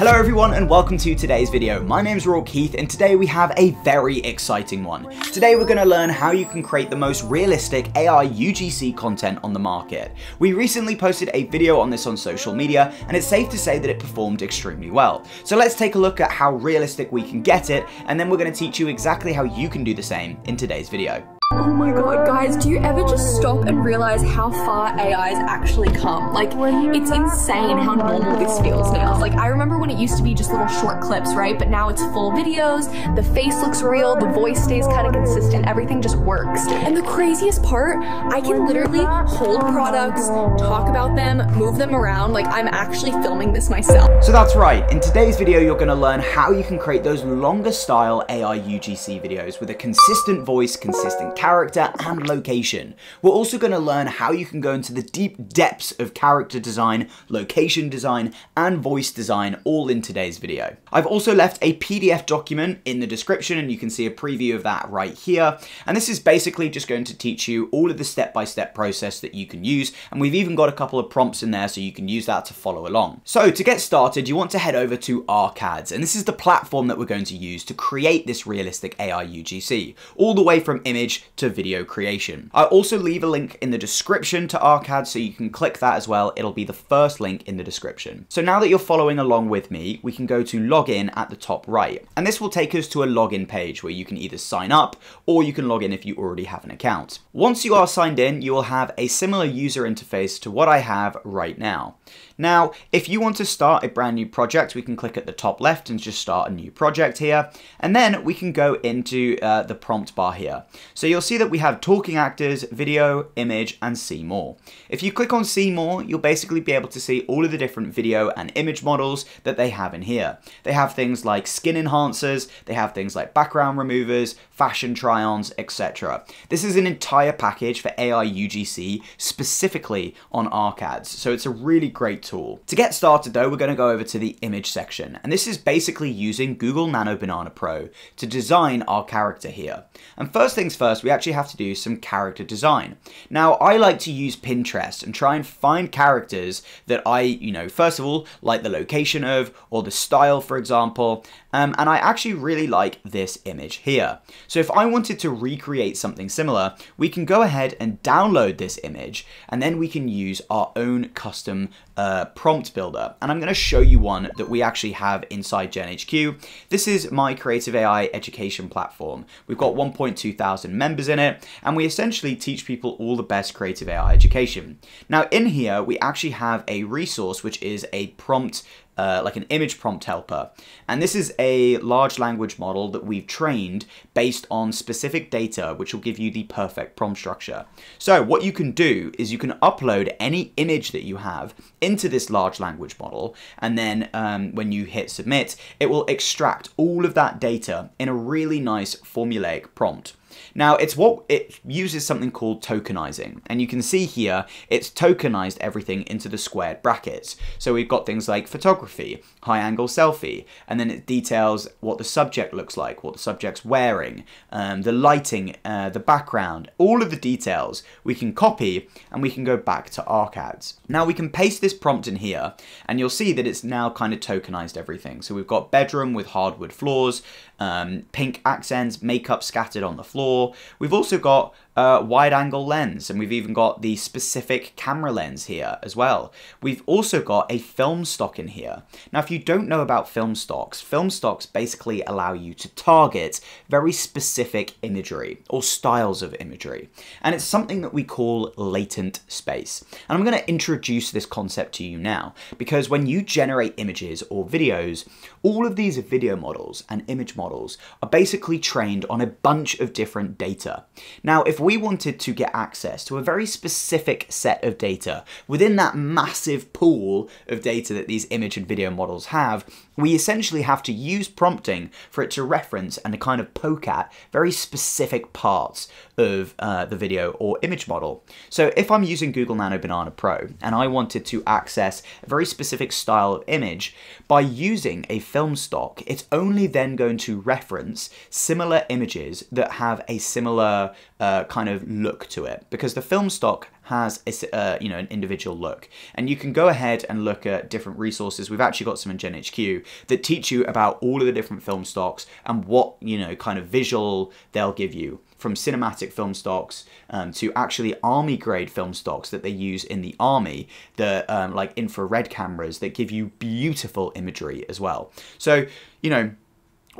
Hello everyone and welcome to today's video. My name is Rourke Heath and today we have a very exciting one. Today we're going to learn how you can create the most realistic AI UGC content on the market. We recently posted a video on this on social media and it's safe to say that it performed extremely well. So let's take a look at how realistic we can get it and then we're going to teach you exactly how you can do the same in today's video. Oh my god, guys, do you ever just stop and realize how far AI's actually come? Like, it's insane how normal this feels now. Like, I remember when it used to be just little short clips, right? But now it's full videos, the face looks real, the voice stays kind of consistent, everything just works. And the craziest part, I can literally hold products, talk about them, move them around, like I'm actually filming this myself. So that's right, in today's video you're going to learn how you can create those longer style AI UGC videos with a consistent voice, consistent character, and location. We're also going to learn how you can go into the deep depths of character design, location design, and voice design all in today's video. I've also left a PDF document in the description and you can see a preview of that right here. And this is basically just going to teach you all of the step-by-step -step process that you can use. And we've even got a couple of prompts in there so you can use that to follow along. So to get started, you want to head over to Arcads. And this is the platform that we're going to use to create this realistic AI UGC, all the way from image to video creation. I'll also leave a link in the description to Arcad so you can click that as well. It'll be the first link in the description. So now that you're following along with me, we can go to login at the top right. And this will take us to a login page where you can either sign up or you can log in if you already have an account. Once you are signed in, you will have a similar user interface to what I have right now. Now, if you want to start a brand new project, we can click at the top left and just start a new project here. And then we can go into uh, the prompt bar here. So you'll see that we have talking actors, video, image, and see more. If you click on see more, you'll basically be able to see all of the different video and image models that they have in here. They have things like skin enhancers, they have things like background removers, fashion try-ons, etc. This is an entire package for AI UGC specifically on Arcads, so it's a really great. To get started though, we're going to go over to the image section, and this is basically using Google Nano Banana Pro to design our character here. And first things first, we actually have to do some character design. Now, I like to use Pinterest and try and find characters that I, you know, first of all, like the location of, or the style, for example, um, and I actually really like this image here. So if I wanted to recreate something similar, we can go ahead and download this image, and then we can use our own custom uh, prompt builder. And I'm going to show you one that we actually have inside GenHQ. This is my creative AI education platform. We've got 1.2 thousand members in it, and we essentially teach people all the best creative AI education. Now in here, we actually have a resource which is a prompt uh, like an image prompt helper. And this is a large language model that we've trained based on specific data, which will give you the perfect prompt structure. So what you can do is you can upload any image that you have into this large language model. And then um, when you hit submit, it will extract all of that data in a really nice formulaic prompt. Now, it's what it uses something called tokenizing, and you can see here it's tokenized everything into the squared brackets. So we've got things like photography, high angle selfie, and then it details what the subject looks like, what the subject's wearing, um, the lighting, uh, the background, all of the details we can copy and we can go back to Arcads. Now we can paste this prompt in here, and you'll see that it's now kind of tokenized everything. So we've got bedroom with hardwood floors, um, pink accents, makeup scattered on the floor. We've also got a wide angle lens and we've even got the specific camera lens here as well. We've also got a film stock in here. Now if you don't know about film stocks, film stocks basically allow you to target very specific imagery or styles of imagery. And it's something that we call latent space. And I'm going to introduce this concept to you now because when you generate images or videos, all of these video models and image models are basically trained on a bunch of different data. Now, if we wanted to get access to a very specific set of data within that massive pool of data that these image and video models have, we essentially have to use prompting for it to reference and to kind of poke at very specific parts of uh, the video or image model. So if I'm using Google Nano Banana Pro and I wanted to access a very specific style of image, by using a film stock, it's only then going to reference similar images that have a similar uh, kind of look to it because the film stock has a, uh, you know an individual look and you can go ahead and look at different resources we've actually got some in GenHQ that teach you about all of the different film stocks and what you know kind of visual they'll give you from cinematic film stocks um, to actually army grade film stocks that they use in the army, the um, like infrared cameras that give you beautiful imagery as well. So, you know,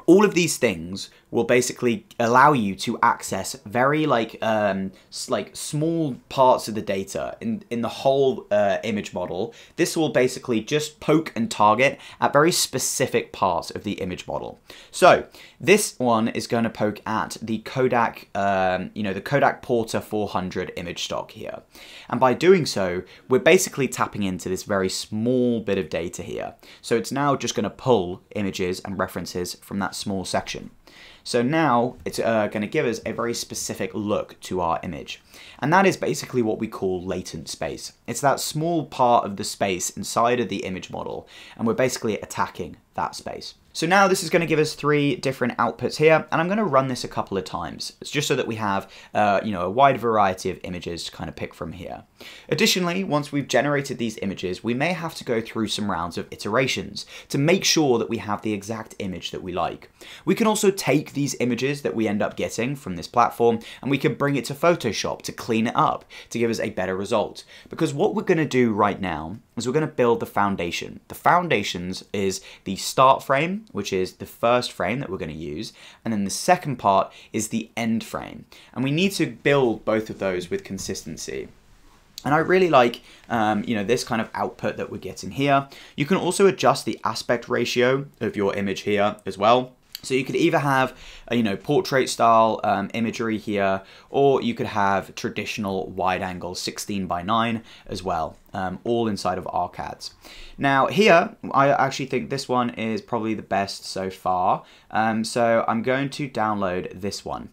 all of these things will basically allow you to access very like um, like small parts of the data in in the whole uh, image model. This will basically just poke and target at very specific parts of the image model. So this one is going to poke at the Kodak, um, you know, the Kodak Portra 400 image stock here, and by doing so, we're basically tapping into this very small bit of data here. So it's now just going to pull images and references from that small section. So now it's uh, going to give us a very specific look to our image. And that is basically what we call latent space. It's that small part of the space inside of the image model, and we're basically attacking that space. So now this is going to give us three different outputs here, and I'm going to run this a couple of times. It's just so that we have, uh, you know, a wide variety of images to kind of pick from here. Additionally, once we've generated these images, we may have to go through some rounds of iterations to make sure that we have the exact image that we like. We can also take these images that we end up getting from this platform, and we can bring it to Photoshop to clean it up to give us a better result. Because what we're going to do right now is we're going to build the foundation. The foundations is the start frame, which is the first frame that we're going to use, and then the second part is the end frame. And we need to build both of those with consistency. And I really like, um, you know, this kind of output that we're getting here. You can also adjust the aspect ratio of your image here as well. So you could either have, you know, portrait style um, imagery here, or you could have traditional wide angle 16 by 9 as well, um, all inside of Arcads. Now here, I actually think this one is probably the best so far. Um, so I'm going to download this one.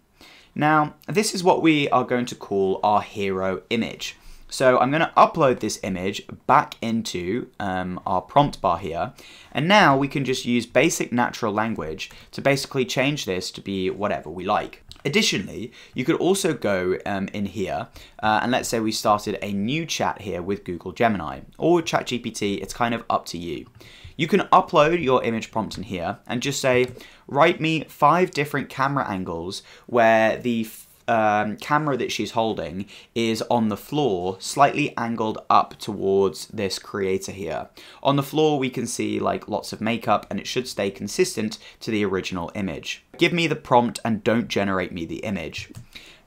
Now, this is what we are going to call our hero image. So I'm going to upload this image back into um, our prompt bar here. And now we can just use basic natural language to basically change this to be whatever we like. Additionally, you could also go um, in here uh, and let's say we started a new chat here with Google Gemini or ChatGPT, it's kind of up to you. You can upload your image prompt in here and just say, write me five different camera angles where the um, camera that she's holding is on the floor, slightly angled up towards this creator here. On the floor, we can see like lots of makeup and it should stay consistent to the original image. Give me the prompt and don't generate me the image.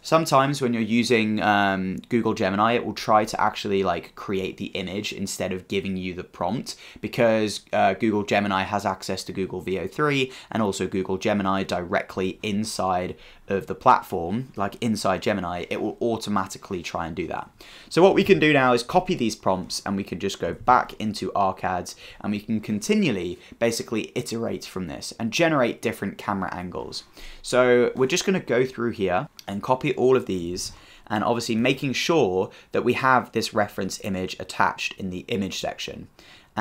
Sometimes when you're using um, Google Gemini, it will try to actually like create the image instead of giving you the prompt because uh, Google Gemini has access to Google Veo 3 and also Google Gemini directly inside of the platform, like inside Gemini, it will automatically try and do that. So what we can do now is copy these prompts and we can just go back into Arcads and we can continually basically iterate from this and generate different camera angles. So we're just going to go through here and copy all of these and obviously making sure that we have this reference image attached in the image section.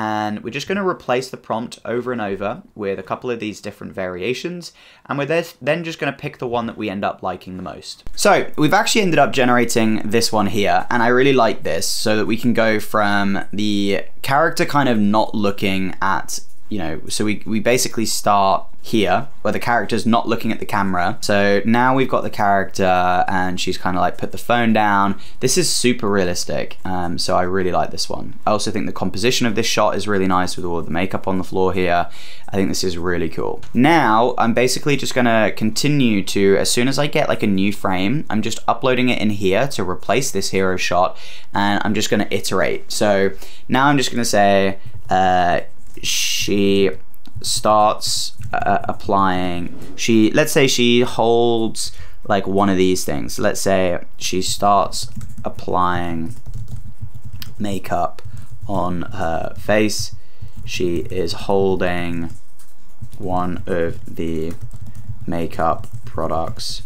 And we're just going to replace the prompt over and over with a couple of these different variations. And we're then just going to pick the one that we end up liking the most. So we've actually ended up generating this one here. And I really like this so that we can go from the character kind of not looking at you know, so we, we basically start here where the character's not looking at the camera. So now we've got the character and she's kind of like put the phone down. This is super realistic. Um, so I really like this one. I also think the composition of this shot is really nice with all the makeup on the floor here. I think this is really cool. Now I'm basically just gonna continue to, as soon as I get like a new frame, I'm just uploading it in here to replace this hero shot and I'm just gonna iterate. So now I'm just gonna say, uh, she starts uh, applying she let's say she holds like one of these things. Let's say she starts applying makeup on her face. She is holding one of the makeup products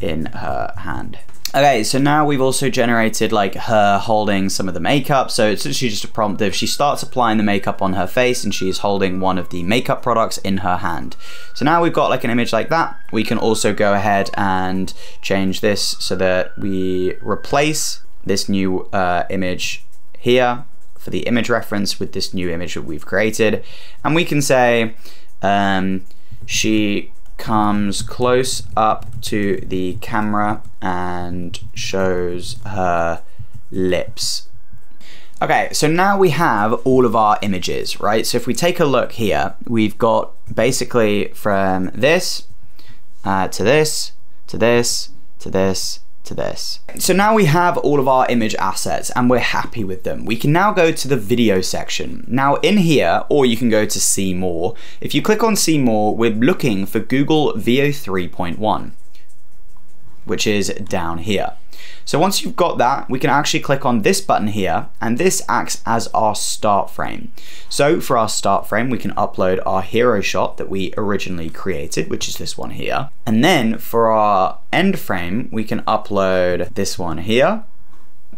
in her hand Okay, so now we've also generated like her holding some of the makeup. So it's literally just a prompt if she starts applying the makeup on her face and she's holding one of the makeup products in her hand. So now we've got like an image like that. We can also go ahead and change this so that we replace this new uh, image here for the image reference with this new image that we've created. And we can say um, she comes close up to the camera and shows her lips. Okay, so now we have all of our images, right? So if we take a look here, we've got basically from this uh, to this, to this, to this, to this. So now we have all of our image assets and we're happy with them. We can now go to the video section. Now in here, or you can go to see more. If you click on see more, we're looking for Google Veo 3.1, which is down here. So once you've got that, we can actually click on this button here, and this acts as our start frame. So for our start frame, we can upload our hero shot that we originally created, which is this one here. And then for our end frame, we can upload this one here,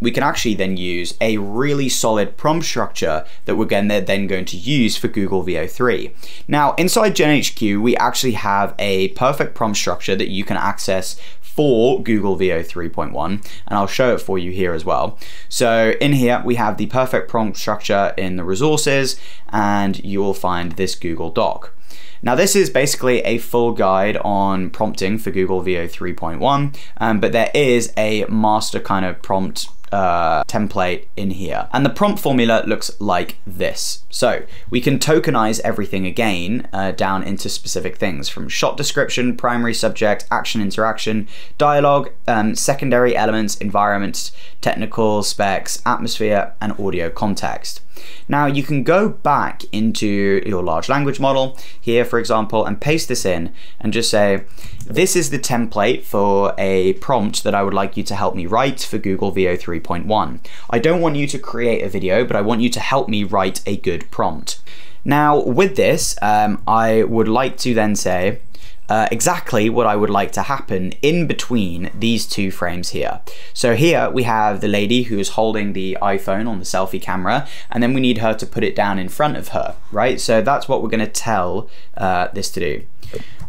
we can actually then use a really solid prompt structure that we're then, then going to use for Google Veo 3. Now, inside GenHQ, we actually have a perfect prompt structure that you can access for Google Veo 3.1 and I'll show it for you here as well. So in here we have the perfect prompt structure in the resources and you will find this Google Doc. Now this is basically a full guide on prompting for Google Veo 3.1, um, but there is a master kind of prompt uh, template in here. And the prompt formula looks like this. So we can tokenize everything again uh, down into specific things from shot description, primary subject, action interaction, dialogue, um, secondary elements, environments, technical specs, atmosphere, and audio context. Now you can go back into your large language model here, for example, and paste this in and just say, this is the template for a prompt that I would like you to help me write for Google Veo 3.1. I don't want you to create a video, but I want you to help me write a good prompt. Now with this, um, I would like to then say, uh, exactly what I would like to happen in between these two frames here. So here we have the lady who's holding the iPhone on the selfie camera, and then we need her to put it down in front of her, right? So that's what we're gonna tell uh, this to do.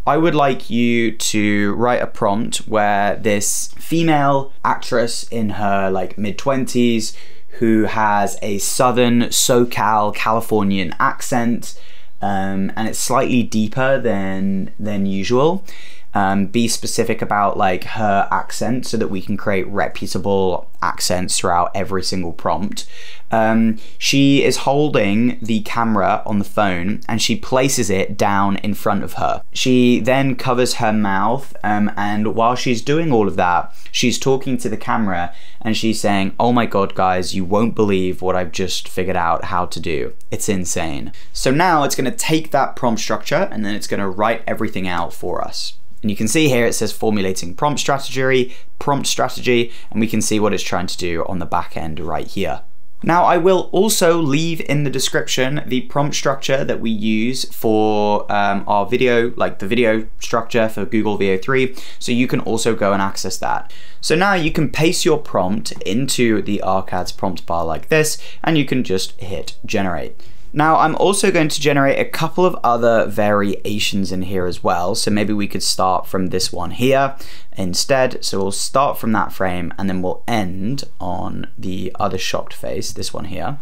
I would like you to write a prompt where this female actress in her like mid 20s who has a southern SoCal Californian accent um, and it's slightly deeper than than usual. Um, be specific about like her accent so that we can create reputable accents throughout every single prompt. Um, she is holding the camera on the phone and she places it down in front of her. She then covers her mouth, um, and while she's doing all of that, she's talking to the camera and she's saying, Oh my god, guys, you won't believe what I've just figured out how to do. It's insane. So now it's going to take that prompt structure and then it's going to write everything out for us. And you can see here it says formulating prompt strategy, prompt strategy, and we can see what it's trying to do on the back end right here. Now I will also leave in the description the prompt structure that we use for um, our video, like the video structure for Google Veo 3, so you can also go and access that. So now you can paste your prompt into the Arcads prompt bar like this, and you can just hit generate. Now I'm also going to generate a couple of other variations in here as well. So maybe we could start from this one here instead. So we'll start from that frame and then we'll end on the other shocked face, this one here.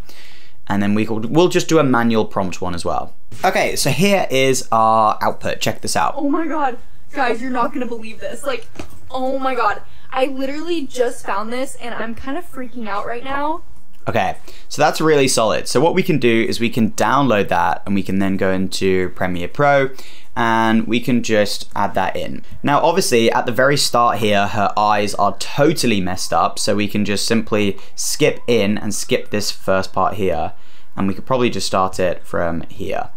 And then we could, we'll just do a manual prompt one as well. Okay, so here is our output. Check this out. Oh my god. Guys, you're not gonna believe this. Like, oh my god. I literally just found this and I'm kind of freaking out right now. Okay, so that's really solid. So what we can do is we can download that and we can then go into Premiere Pro and we can just add that in. Now, obviously at the very start here, her eyes are totally messed up. So we can just simply skip in and skip this first part here. And we could probably just start it from here.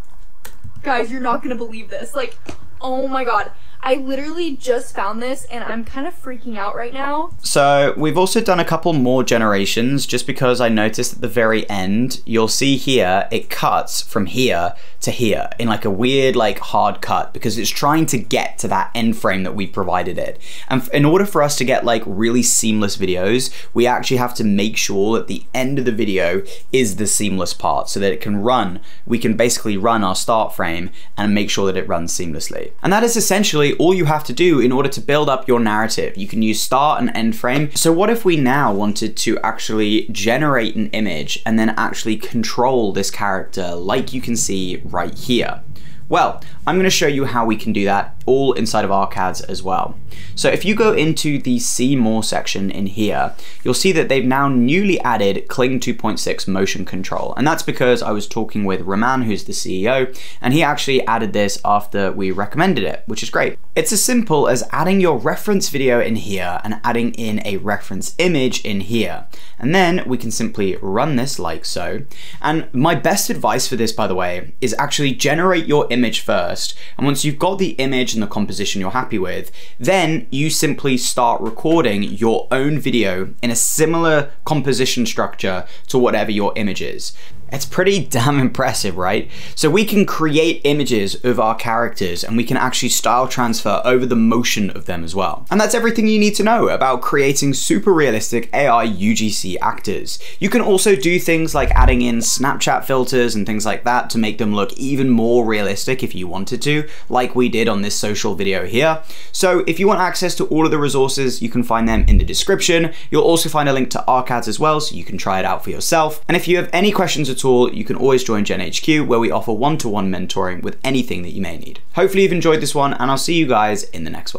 Guys, you're not gonna believe this. Like, oh my god. I literally just found this and I'm kind of freaking out right now. So we've also done a couple more generations just because I noticed at the very end, you'll see here, it cuts from here to here in like a weird like hard cut because it's trying to get to that end frame that we provided it. And in order for us to get like really seamless videos, we actually have to make sure that the end of the video is the seamless part so that it can run. We can basically run our start frame and make sure that it runs seamlessly. And that is essentially all you have to do in order to build up your narrative. You can use start and end frame. So what if we now wanted to actually generate an image and then actually control this character like you can see right here? Well, I'm going to show you how we can do that all inside of Arcads as well. So if you go into the see more section in here, you'll see that they've now newly added Kling 2.6 motion control. And that's because I was talking with Roman, who's the CEO, and he actually added this after we recommended it, which is great. It's as simple as adding your reference video in here and adding in a reference image in here. And then we can simply run this like so. And my best advice for this, by the way, is actually generate your image first. And once you've got the image and the composition you're happy with, then you simply start recording your own video in a similar composition structure to whatever your image is. It's pretty damn impressive, right? So we can create images of our characters and we can actually style transfer over the motion of them as well. And that's everything you need to know about creating super realistic AI UGC actors. You can also do things like adding in Snapchat filters and things like that to make them look even more realistic if you wanted to, like we did on this social video here. So if you want access to all of the resources, you can find them in the description. You'll also find a link to Arcads as well, so you can try it out for yourself. And if you have any questions at all, you can always join GenHQ where we offer one-to-one -one mentoring with anything that you may need. Hopefully you've enjoyed this one and I'll see you guys in the next one.